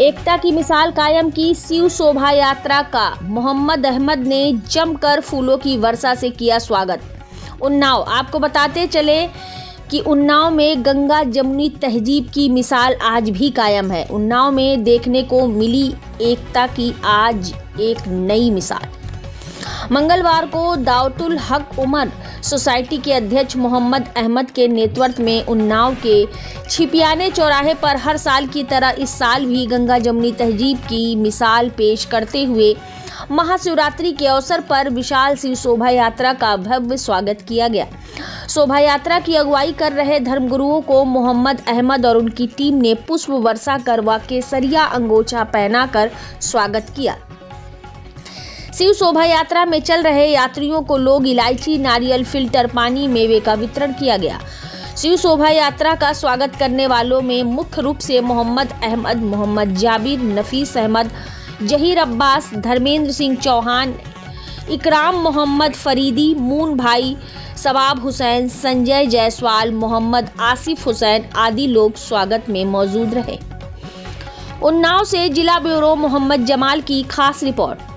एकता की मिसाल कायम की शिव शोभा यात्रा का। मोहम्मद अहमद ने जमकर फूलों की वर्षा से किया स्वागत। उन्नाव, आपको बताते चले कि उन्नाव में गंगा जमुनी तहजीब की मिसाल आज भी कायम है। उन्नाव में देखने को मिली एकता की आज एक नई मिसाल। मंगलवार को दाउतुल हक उमर सोसाइटी के अध्यक्ष मोहम्मद अहमद के नेतृत्व में उन्नाव के छिपियाने चौराहे पर हर साल की तरह इस साल भी गंगा जमुनी तहजीब की मिसाल पेश करते हुए महाशिवरात्रि के अवसर पर विशाल शिव शोभा यात्रा का भव्य स्वागत किया गया। शोभा यात्रा की अगुवाई कर रहे धर्मगुरुओं को मोहम्मद अहमद और उनकी टीम ने पुष्प वर्षा कर व केसरिया अंगोछा पहनाकर स्वागत किया। शिव शोभा यात्रा में चल रहे यात्रियों को लोग इलायची, नारियल फ़िल्टर पानी, मेवे का वितरण किया गया। शिव शोभा यात्रा का स्वागत करने वालों में मुख्य रूप से मोहम्मद अहमद, मोहम्मद जाबिर, नफीस अहमद, जहीर अब्बास, धर्मेंद्र सिंह चौहान, इकराम मोहम्मद फरीदी, मून भाई, सवाब हुसैन, संजय जायसवाल, मोहम्मद आसिफ हुसैन आदि लोग स्वागत में मौजूद रहे। उन्नाव से जिला ब्यूरो मोहम्मद जमाल की खास रिपोर्ट।